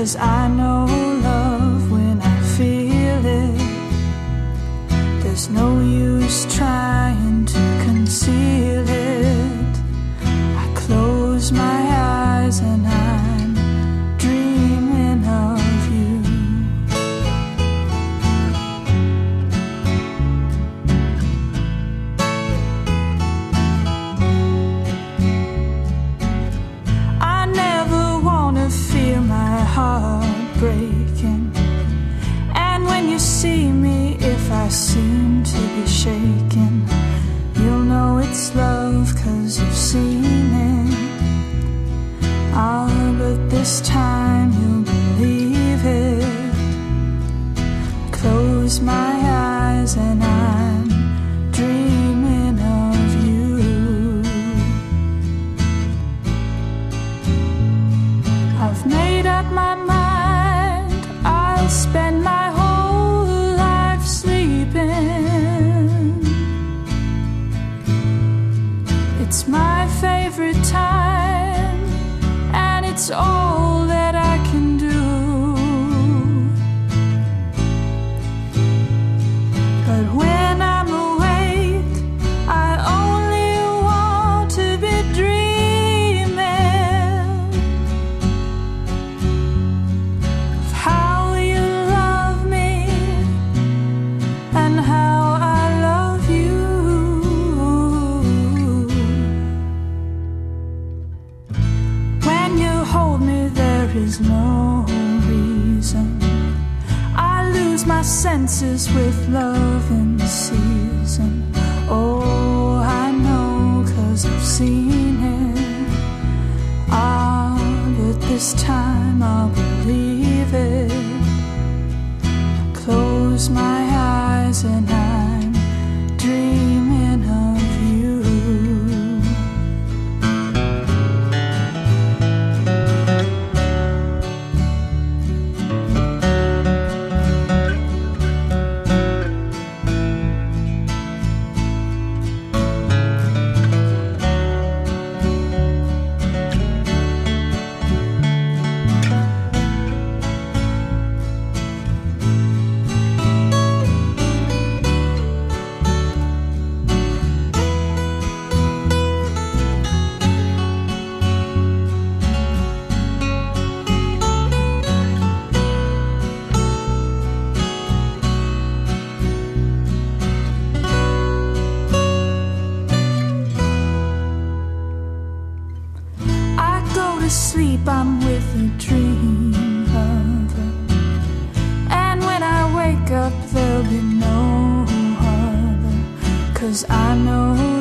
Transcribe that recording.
Cause I know see me, if I seem to be shaking, you'll know it's love cause you've seen it. Ah, but this time you'll believe it. Close my eyes and I'm all is no reason. I lose my senses with love in the season. Oh, I know, cause I've seen it. Ah, but this time I'll believe it. Close my eyes and I'm sleep, I'm with a dream. And when I wake up, there'll be no other. Cause I know